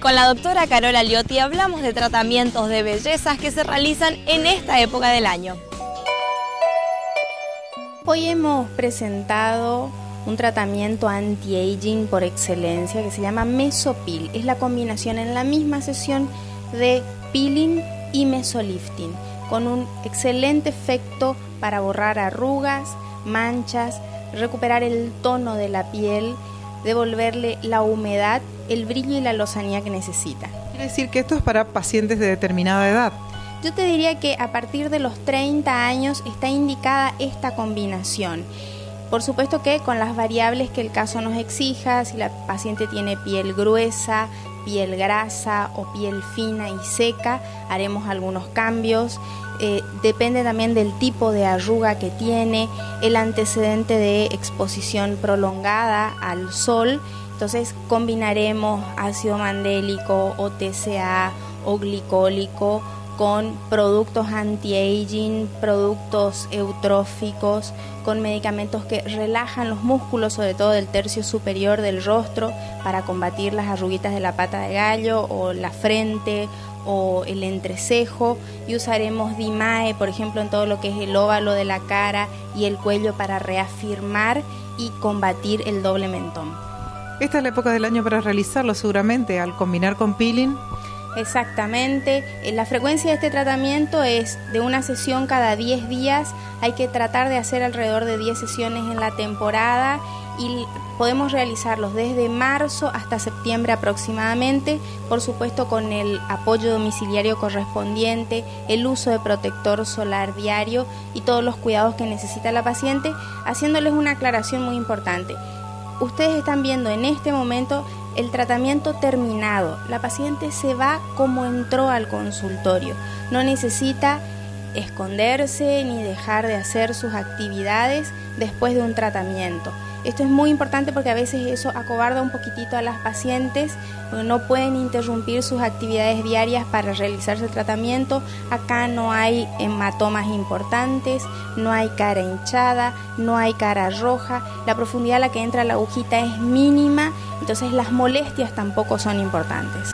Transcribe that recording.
Con la doctora Carola Liotti hablamos de tratamientos de bellezas que se realizan en esta época del año. Hoy hemos presentado un tratamiento anti-aging por excelencia que se llama Mesopil. Es la combinación en la misma sesión de peeling y mesolifting, con un excelente efecto para borrar arrugas, manchas, recuperar el tono de la piel, devolverle la humedad, el brillo y la lozanía que necesita. Quiere decir que esto es para pacientes de determinada edad. Yo te diría que a partir de los 30 años está indicada esta combinación. Por supuesto que con las variables que el caso nos exija, si la paciente tiene piel gruesa, piel grasa o piel fina y seca, haremos algunos cambios. Eh, depende también del tipo de arruga que tiene, el antecedente de exposición prolongada al sol. Entonces combinaremos ácido mandélico o TCA o glicólico con productos anti-aging, productos eutróficos, con medicamentos que relajan los músculos, sobre todo del tercio superior del rostro, para combatir las arruguitas de la pata de gallo o la frente o el entrecejo y usaremos Dimae, por ejemplo, en todo lo que es el óvalo de la cara y el cuello para reafirmar y combatir el doble mentón. Esta es la época del año para realizarlo seguramente al combinar con peeling Exactamente. Eh, la frecuencia de este tratamiento es de una sesión cada 10 días. Hay que tratar de hacer alrededor de 10 sesiones en la temporada y podemos realizarlos desde marzo hasta septiembre aproximadamente, por supuesto con el apoyo domiciliario correspondiente, el uso de protector solar diario y todos los cuidados que necesita la paciente, haciéndoles una aclaración muy importante. Ustedes están viendo en este momento el tratamiento terminado. La paciente se va como entró al consultorio. No necesita esconderse ni dejar de hacer sus actividades después de un tratamiento. Esto es muy importante porque a veces eso acobarda un poquitito a las pacientes, no pueden interrumpir sus actividades diarias para realizarse el tratamiento. Acá no hay hematomas importantes, no hay cara hinchada, no hay cara roja, la profundidad a la que entra la agujita es mínima, entonces las molestias tampoco son importantes.